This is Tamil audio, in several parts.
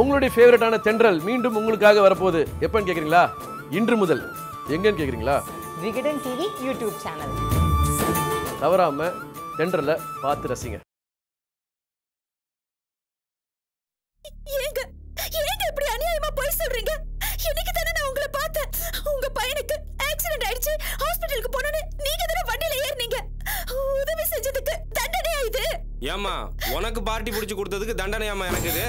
உங்களுடைய ஃபேவரட்டான தென்றல் மீண்டும் உங்களுக்காக வரப்போகுது. எப்பன்னு கேக்குறீங்களா? இன்று முதல். எங்கன்னு கேக்குறீங்களா? Vikatan TV YouTube channel. தவறாம தென்றலை பார்த்து ரசிங்க. ஏங்க ஏங்க இப்படி அநியாயமா போய் சொல்றீங்க? இன்னைக்கு தானே நான் உங்களை பார்த்தேன். உங்க பையனுக்கு ஆக்சிடென்ட் ஆயிடுச்சு. ஹாஸ்பிடலுக்கு போனோன்னு நீங்க தானே வண்டியில ஏறினீங்க. உதவி செஞ்சதுக்கு தண்டனையா இது? ஏம்மா உனக்கு பார்ட்டி பிடிச்சி கொடுத்ததுக்கு தண்டனையாம்மா எனக்கு இது.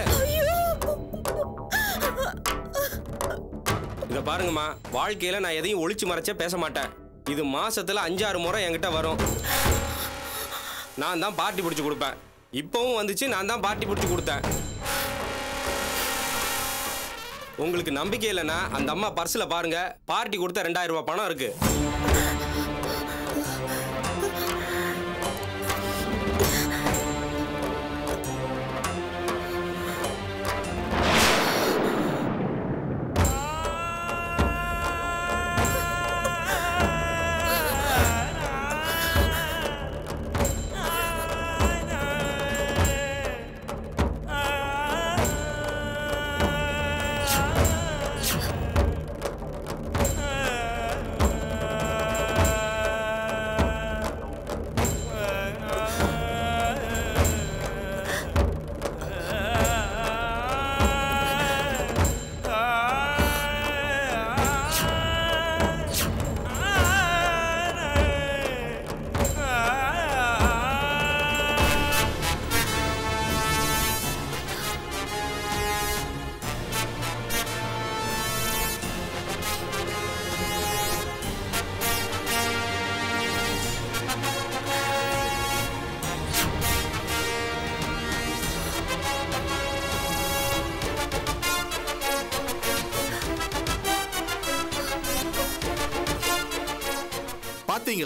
இதை பாருங்கம்மா வாழ்க்கையில நான் எதையும் ஒளிச்சு மறைச்சே பேச மாட்டேன். இது மாசத்துல அஞ்சாறு முறை என்கிட்ட வரும். நான் தான் பார்ட்டி பிடிச்சி கொடுப்பேன். இப்பவும் வந்துச்சு நான் தான் பார்ட்டி பிடிச்சி கொடுத்தேன். உங்களுக்கு நம்பிக்கை இல்லைன்னா அந்த அம்மா பர்ஸில் பாருங்க. பார்ட்டி கொடுத்த ரெண்டாயிரம் ரூபாய் பணம் இருக்குது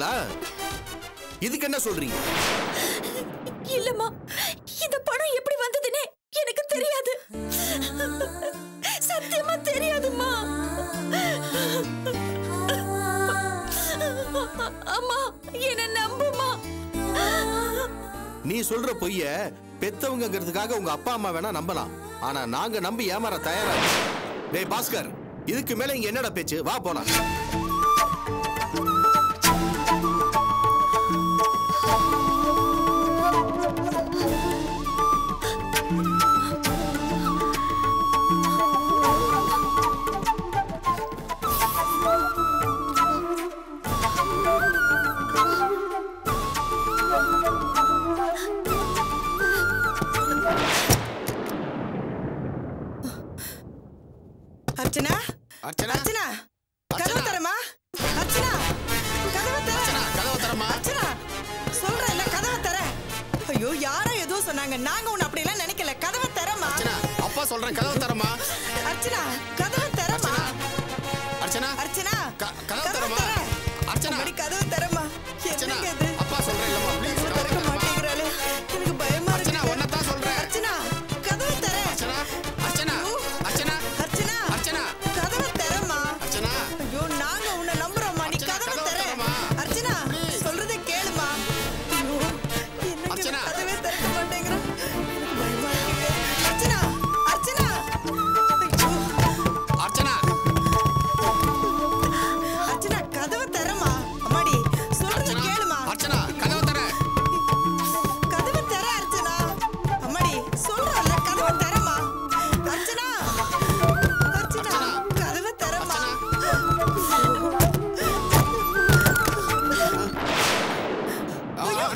பாத்தீங்களா இதுக்கு என்ன சொல்றீங்க? இல்லம்மா இந்த பணம் எப்படி வந்ததுன்னே எனக்கு தெரியாது. சத்தியமா தெரியாதும்மா. அம்மா என்ன நம்புமா நீ சொல்ற பொய்ய பெத்தவங்கிறதுக்காக உங்க அப்பா அம்மா வேணா நம்பலாம். ஆனா நாங்க நம்பி ஏமாற தயாரா. டேய் பாஸ்கர் இதுக்கு மேல இங்க என்னடா பேச்சு? வா போலாம். அர்ச்சனா?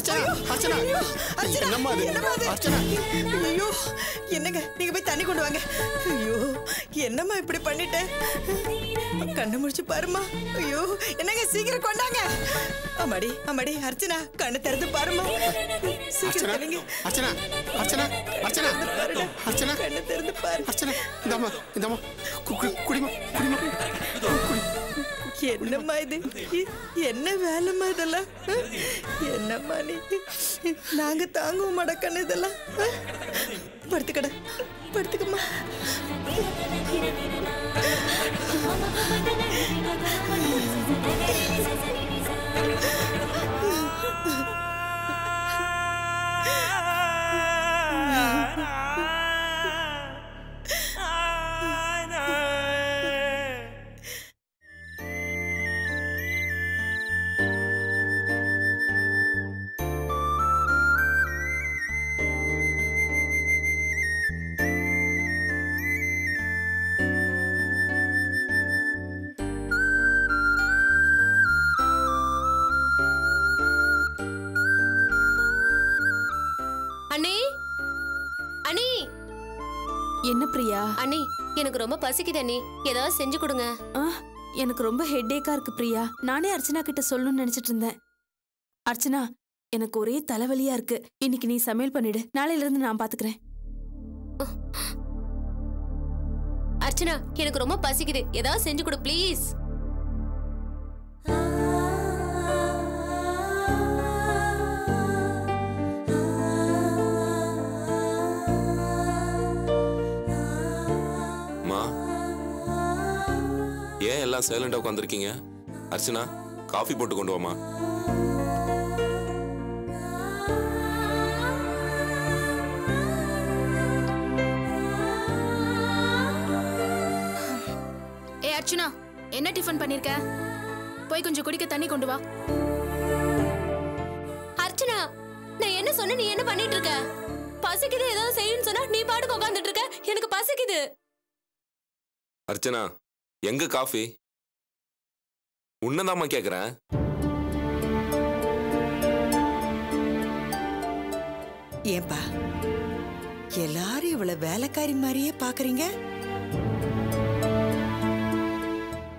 அர்ச்சனா அர்ச்சனா. அர்ச்சனா என்னம்மா இது? அர்ச்சனா. ஐயோ என்னங்க நீங்க போய் தண்ணி கொண்டு வாங்க. ஐயோ என்னம்மா இப்படி பண்ணிட்டேன் கண்ணு முடிச்சு பாருமா ஐயோ என்னங்க சீக்கிரம் கொண்டாங்க. அம்மாடி அம்மாடி அர்ச்சனா கண்ணு திறந்து பாருமா சீக்கிரம் அர்ச்சனா தெளிங்க அர்ச்சனா அர்ச்சனா அர்ச்சனா. அர்ச்சனா கண்ணு திறந்து பாரு. அர்ச்சனா இந்தாம்மா இந்தாம்மா. குடிமா குடிமா என்னம்மா இது என்ன வேலைம்மா இதெல்லாம் என்னம்மா நீ நாங்க தாங்கவும் மடக்கணும் இதெல்லாம் படுத்துக்கட படுத்துக்கடா படுத்துக்கம்மா Ah! பிரியா? அண்ணி எனக்கு ரொம்ப பசிக்குது அண்ணி. ஏதாவது செஞ்சு கொடுங்க. எனக்கு ரொம்ப ஹெட்டேக்கா இருக்கு பிரியா. நானே அர்ச்சனா கிட்ட சொல்லணும்னு நினைச்சிட்டு இருந்தேன். அர்ச்சனா எனக்கு ஒரே தலைவலியா இருக்கு. இன்னைக்கு நீ சமையல் பண்ணிடு. நாளையில இருந்து நான் பாத்துக்கிறேன். அர்ச்சனா எனக்கு ரொம்ப பசிக்குது. ஏதாவது செஞ்சு கொடு ப்ளீஸ் எல்லாம் சைலண்டா உட்காந்துருக்கீங்க அர்ச்சனா காஃபி போட்டு கொண்டு வாமா ஏ அர்ச்சுனா என்ன டிஃபன் பண்ணிருக்க? போய் கொஞ்சம் குடிக்க தண்ணி கொண்டு வா. அர்ச்சனா நான் என்ன சொன்ன நீ என்ன பண்ணிட்டு இருக்க பசிக்குது ஏதாவது செய்யுன்னு சொன்னா நீ பாட்டுக்கு உட்காந்துட்டு இருக்க எனக்கு பசிக்குது. அர்ச்சனா எங்க காஃபி? உன்னதாம்மா கேக்குறேன். ஏன்பா எல்லாரும் இவ்வளவு வேலைக்காரி மாதிரியே பாக்குறீங்க?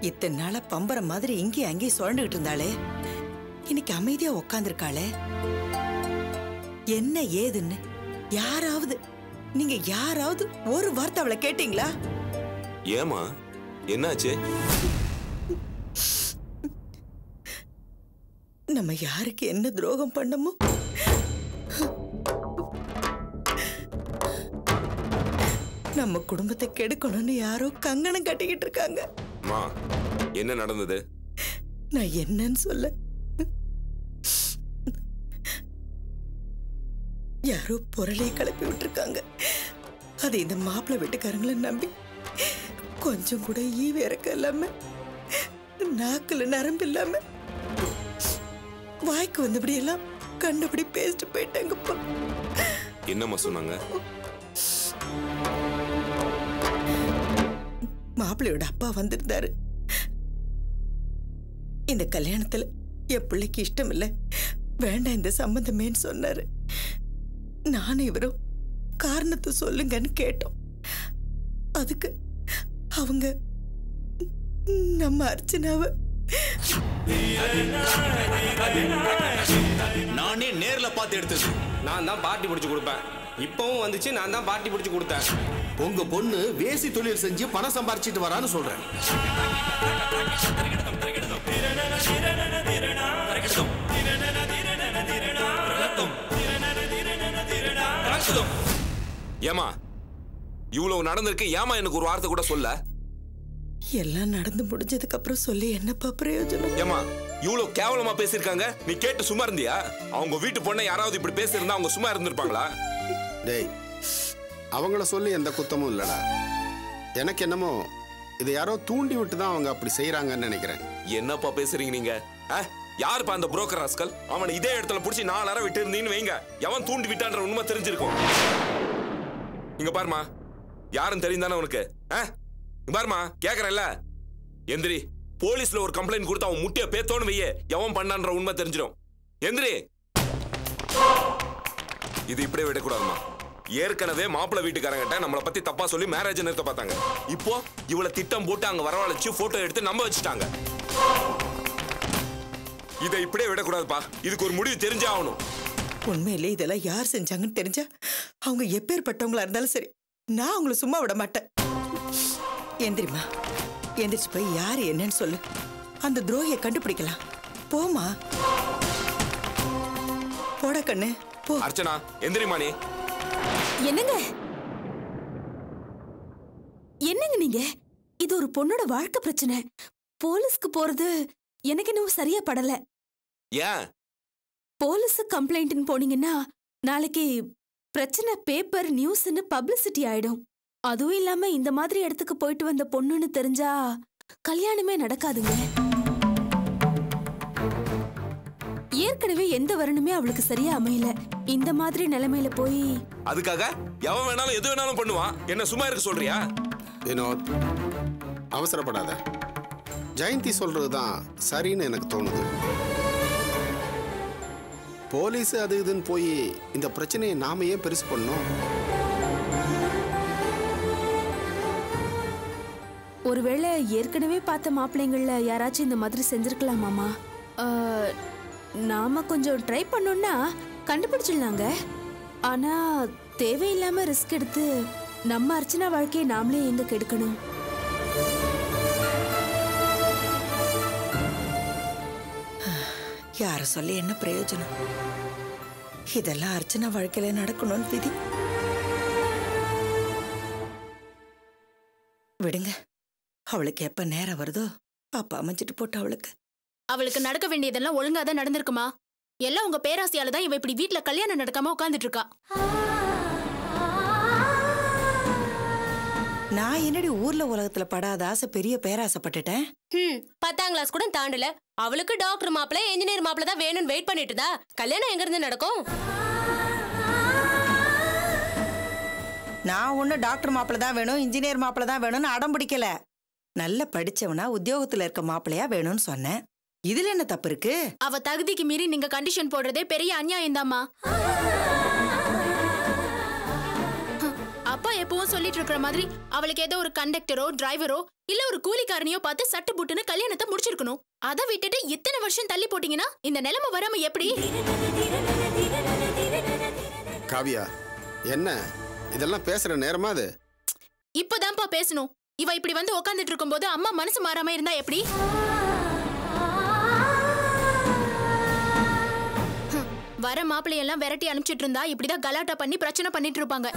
இத்தனை நாளா பம்பரம் மாதிரி இங்கேயும் அங்கேயும் சுழண்டுகிட்டு இருந்தாளே. இன்னைக்கு அமைதியா உக்காந்துருக்காளே. என்ன ஏதுன்னு யாராவது நீங்க யாராவது ஒரு வார்த்தை அவளை கேட்டீங்களா? ஏமா என்னாச்சு? நம்ம யாருக்கு என்ன துரோகம் பண்ணமோ? நம்ம குடும்பத்தை கெடுக்கணும்னு யாரோ கங்கணம் கட்டிக்கிட்டு இருக்காங்க. அம்மா என்ன நடந்தது? நான் என்னன்னு சொல்ல. யாரோ பொருளையை கிளப்பி விட்டுருக்காங்க. அது இந்த மாப்பிள்ளை வீட்டுக்காரங்களை நம்பி கொஞ்சம் கூட ஈவு இறக்க இல்லாம நாக்குல நரம்பு இல்லாம வாய்க்கு வந்தபடி எல்லாம் கண்டபடி பேசிட்டு போயிட்டாங்கப்பா. என்னம்மா சொன்னாங்க? மாப்பிள்ளையோட அப்பா வந்திருந்தாரு. இந்த கல்யாணத்துல என் பிள்ளைக்கு இஷ்டம் இல்ல வேண்டாம் இந்த சம்பந்தமேன்னு சொன்னாரு. நானும் இவரும் காரணத்தை சொல்லுங்கன்னு கேட்டோம். அதுக்கு அவங்க நம்ம அர்ச்சனாவை நானே நேர்ல பார்த்து எடுத்தது. நான் தான் பார்ட்டி பிடிச்சி கொடுப்பேன். இப்பவும் வந்துச்சு நான் தான் பார்ட்டி பிடிச்சி கொடுத்தேன். உங்க பொண்ணு வேசி தொழில் செஞ்சு பணம் சம்பாரிச்சிட்டு வரான்னு சொல்றேன். ஏமா இவ்வளவு நடந்திருக்கு ஏமா எனக்கு ஒரு வார்த்தை கூட சொல்ல? எல்லாம் நடந்து முடிஞ்சதுக்கு அப்புறம் சொல்லி என்னப்பா பிரயோஜனம்? ஏமா இவ்வளவு கேவலமா பேசியிருக்காங்க? நீ கேட்டு சும்மா இருந்தியா? அவங்க வீட்டு பொண்ணை யாராவது இப்படி பேசியிருந்தா அவங்க சும்மா இருந்திருப்பாங்களா? டேய் அவங்கள சொல்லி எந்த குத்தமும் இல்லடா. எனக்கு என்னமோ இதை யாரோ தூண்டி விட்டு தான் அவங்க அப்படி செய்றாங்கன்னு நினைக்கிறேன். என்னப்பா பேசுறீங்க நீங்க? ஆ? யாருப்பா அந்த புரோக்கர் ராஸ்கல்? அவனை இதே இடத்துல புடிச்சு நாலு அரை விட்டு இருந்தீன்னு வைங்க. எவன் தூண்டி விட்டான்ற உண்மை தெரிஞ்சிருக்கும். இங்க பாருமா யாரும் தெரியும் தானே உனக்கு? ஆ? பாருமா கேக்குறேன்ல. எந்திரி போலீஸ்ல ஒரு கம்ப்ளைண்ட் கொடுத்து அவன் முட்டிய பேத்தோன்னு வையே. எவன் பண்ணான்ற உண்மை தெரிஞ்சிடும். எந்திரி. இது இப்படியே விடக்கூடாதுமா ஏற்கனவே மாப்பிள்ள வீட்டுக்காரங்கிட்ட நம்மளை பத்தி தப்பா சொல்லி மேரேஜ் நிறுத்த பார்த்தாங்க. இப்போ இவளை திட்டம் போட்டு அங்க வரவழைச்சு போட்டோ எடுத்து நம்ப வச்சுட்டாங்க. இதை இப்படியே விடக்கூடாதுப்பா. இதுக்கு ஒரு முடிவு தெரிஞ்சே ஆகணும். உண்மையிலே இதெல்லாம் யார் செஞ்சாங்கன்னு தெரிஞ்சா அவங்க எப்பேற்பட்டவங்களா இருந்தாலும் சரி. நான் அவங்கள சும்மா விட மாட்டேன். எந்திரிம்மா. எந்திரிச்சு போய் யார் என்னன்னு சொல்லு. அந்த துரோகியை கண்டுபிடிக்கலாம். போமா போடா கண்ணு. போ. அர்ச்சனா எந்திரிமா நீ. என்னங்க? என்னங்க நீங்க? இது ஒரு பொண்ணோட வாழ்க்கை பிரச்சனை. போலீஸ்க்கு போறது எனக்கு இன்னும் சரியா படல. ஏன்? போலீஸ் கம்ப்ளைண்ட்னு போனீங்கன்னா நாளைக்கு பிரச்சனை பேப்பர் நியூஸ்னு பப்ளிசிட்டி ஆயிடும். அதுவும் இல்லாம இந்த மாதிரி இடத்துக்கு போயிட்டு வந்த பொண்ணுன்னு தெரிஞ்சா கல்யாணமே நடக்காதுங்க. ஏற்கனவே எந்த வரணுமே அவளுக்கு சரியா அமையல. இந்த மாதிரி நிலைமையில போய் அதுக்காக எவன் வேணாலும் எது வேணாலும் பண்ணுவான். என்ன சும்மா இருக்க சொல்றியா? வினோத் அவசரப்படாத. ஜெயந்தி சொல்றது தான் சரின்னு எனக்கு தோணுது. போலீஸ் அது இதுன்னு போய் இந்த பிரச்சனையை நாம ஏன் பெருசு பண்ணோம் ஒருவேளை ஏற்கனவே பார்த்த மாப்பிள்ளைங்கள யாராச்சும் இந்த மாதிரி செஞ்சிருக்கலாமாமா நாம கொஞ்சம் ட்ரை பண்ணோம்னா கண்டுபிடிச்சிடலாங்க. ஆனா தேவையில்லாம ரிஸ்க் எடுத்து நம்ம அர்ச்சனா வாழ்க்கையை நாமளே எங்க கெடுக்கணும்? யார சொல்லி என்ன பிரயோஜனம்? இதெல்லாம் அர்ச்சனா வாழ்க்கையில நடக்கணும்னு விதி. விடுங்க. அவளுக்கு எப்ப நேரம் வருதோ அப்ப அமைஞ்சிட்டு போட்டு அவளுக்கு. அவளுக்கு நடக்க வேண்டியதெல்லாம் ஒழுங்கா தான் நடந்திருக்குமா? எல்லாம் உங்க பேராசையால தான் இவ இப்படி வீட்ல கல்யாணம் நடக்காம உட்கார்ந்துட்டு இருக்கா. நான் என்னடி ஊர்ல உலகத்துல படாத ஆசை பெரிய பேராசைப்பட்டுட்டேன்? ம் பத்தாம் கிளாஸ் கூட தாண்டல. அவளுக்கு டாக்டர் மாப்பிள இன்ஜினியர் மாப்பிள தான் வேணும்னு வெயிட் பண்ணிட்டு இருந்தா. கல்யாணம் எங்க இருந்து நடக்கும்? நான் ஒண்ணு டாக்டர் மாப்பிள்ள தான் வேணும் இன்ஜினியர் மாப்பிள்ள தான் வேணும்னு அடம் பிடிக்கல. நல்ல படிச்சவனா உத்தியோகத்துல இருக்க மாப்பிள்ளையா வேணும்னு சொன்னேன். இதுல என்ன தப்பு இருக்கு? அவ தகுதிக்கு மீறி நீங்க கண்டிஷன் போடுறதே பெரிய அநியாயம் தாம்மா சொல்லிட்டு இருக்கிற மாதிரி அவளுக்கு ஏதோ ஒரு கண்டக்டரோ டிரைவரோ இல்ல ஒரு கூலிக்காரனையோ பார்த்து சட்டு புட்டுன்னு கல்யாணத்தை முடிச்சிருக்கணும். அதை விட்டுட்டு இத்தனை வருஷம் தள்ளி போட்டீங்கன்னா இந்த நிலைமை வராம எப்படி? காவியா என்ன? இதெல்லாம் பேசுற நேரமா அது? இப்பதான்ப்பா பேசணும். இவ இப்படி வந்து உட்காந்துட்டு இருக்கும்போது அம்மா மனசு மாறாம இருந்தா எப்படி? வர மாப்பிள்ளையெல்லாம் விரட்டி அனுப்பிச்சிட்டு இருந்தா இப்படிதான் கலாட்டா பண்ணி பிரச்சனை பண்ணிட்டு இருப்பாங்க.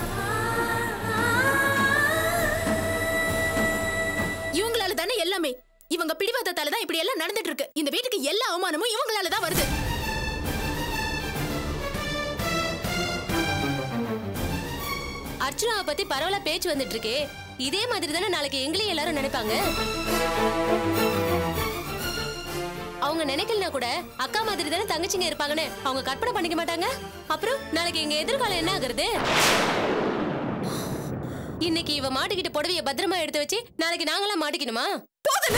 எல்லாமே. இவங்க பிடிவாதத்தால தான் இப்படி எல்லாம் நடந்துட்டு இருக்கு. இந்த வீட்டுக்கு எல்லா அவமானமும் இவங்களால தான் வருது. அர்ச்சனாவை பத்தி பரவலா பேச்சு வந்துட்டு இருக்கே. இதே மாதிரி தானே நாளைக்கு எங்களையும் எல்லாரும் நினைப்பாங்க? அவங்க நினைக்கலனா கூட அக்கா மாதிரி தானே தங்கச்சிங்க இருப்பாங்கன்னு அவங்க கற்பனை பண்ணிக்க மாட்டாங்க? அப்புறம் நாளைக்கு எங்க எதிர்காலம் என்ன ஆகுறது? இன்னைக்கு இவ மாட்டிக்கிட்ட புடவைய பத்திரமா எடுத்து வச்சு நாளைக்கு நாங்களாம் மாட்டிக்கணுமா? போதும்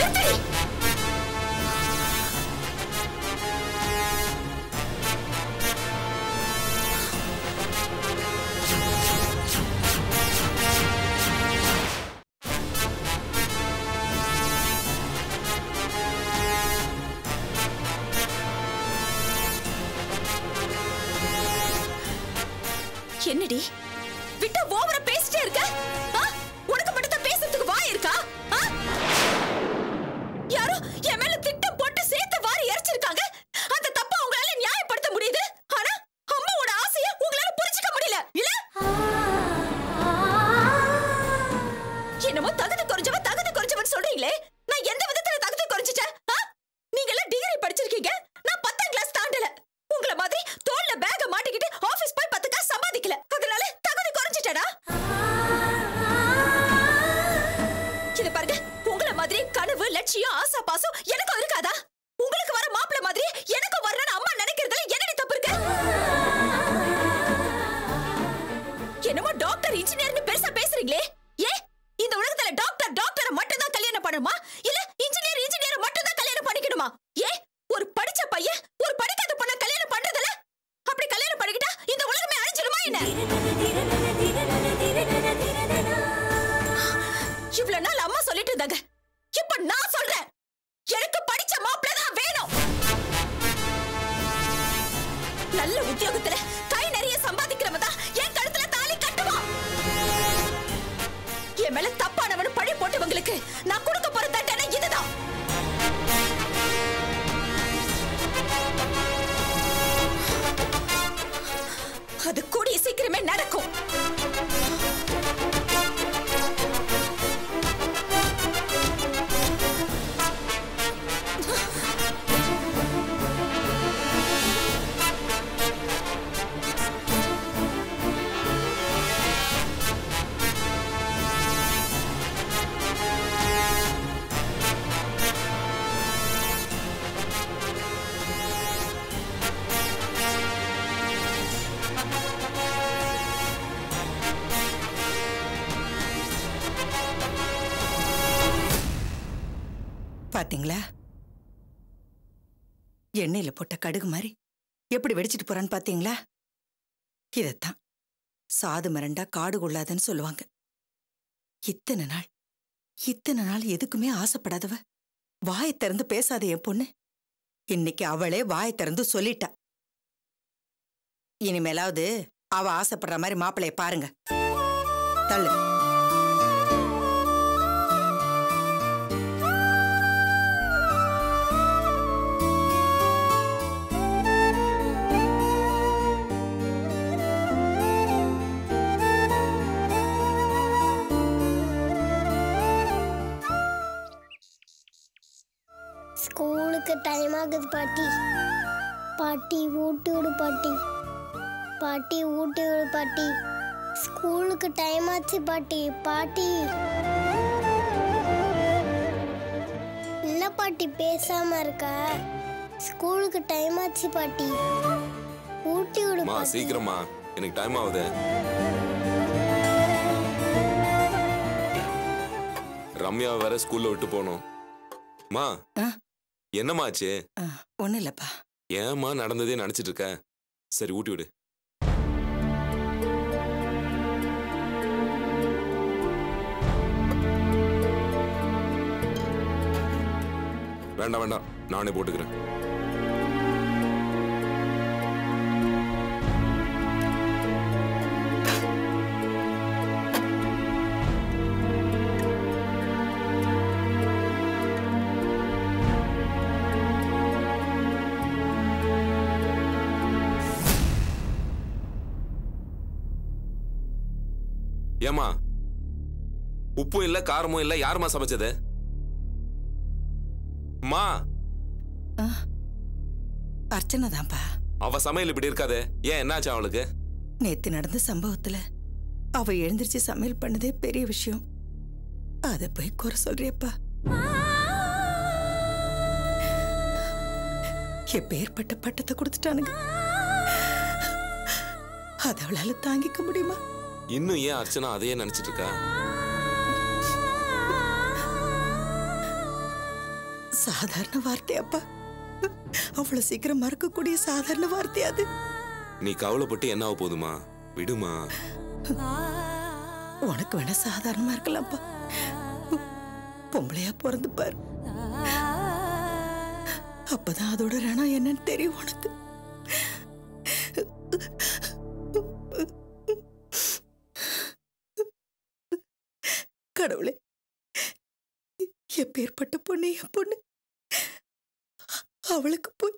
என்னடி? இவ்வளவு நாள் அம்மா சொல்லிட்டு இருந்தாங்க. எண்ணெயில போட்ட கடுகு மாதிரி. எப்படி வெடிச்சிட்டு போறான்னு பாத்தீங்களா? இதத்தான். சாது மிரண்டா காடு கொள்ளாதன்னு சொல்லுவாங்க. இத்தனை நாள் இத்தனை நாள் எதுக்குமே ஆசைப்படாதவ. வாயை திறந்து பேசாத என் பொண்ணு. இன்னைக்கு அவளே வாயை திறந்து சொல்லிட்டா. இனிமேலாவது அவ ஆசைப்படுற மாதிரி மாப்பிளைய பாருங்க. தள்ளு. ஸ்கூலுக்கு டைம் ஆகுது பாட்டி. பாட்டி ஊட்டி விடு பாட்டி. பாட்டி ஊட்டி விடு பாட்டி. ஸ்கூலுக்கு டைம் ஆச்சு பாட்டி பாட்டி. என்ன பாட்டி பேசாம இருக்க. ஸ்கூலுக்கு டைம் ஆச்சு பாட்டி. ஊட்டி விடு சீக்கிரமா. எனக்கு டைம் ஆகுது. ரம்யா வேற ஸ்கூல்ல விட்டு போகணும் மா ஆச்சு ஒன்றும் இல்லைப்பா. ஏம்மா நடந்ததே நினைச்சிட்டு இருக்க சரி ஊட்டி விடு. வேண்டாம் வேண்டாம். நானே போட்டுக்கிறேன். ஏமா உப்பும் இல்ல காரமும் இல்ல யாரும்மா சமைச்சது? மா! அர்ச்சனை தான்ப்பா. அவ சமையல் இப்படி இருக்காதே. ஏன் என்னாச்சு அவளுக்கு? நேத்து நடந்த சம்பவத்துல அவ எழுந்திருச்சு சமையல் பண்ணதே பெரிய விஷயம். அத போய் குறை சொல்றியப்பா. எப்பேற்பட்ட பட்டத்தை கொடுத்துட்டானுங்க. அத அவளால தாங்கிக்க முடியுமா? இன்னும் ஏன் அர்ச்சனா அதையே நினைச்சிட்டு இருக்கா சாதாரண வார்த்தையாப்பா அவ்வளவு சீக்கிரம் மறக்கக்கூடிய சாதாரண வார்த்தை அது. நீ கவலைப்பட்டு என்ன ஆக போதுமா? விடுமா? உனக்கு வேணா சாதாரணமா இருக்கலாம்ப்பா பொம்பளையா பிறந்து பாரு. அப்பதான் அதோட ரணம் என்னன்னு தெரியும் உனக்கு. எப்பேற்பட்ட பொண்ணு என் பொண்ணு. அவளுக்கு போய்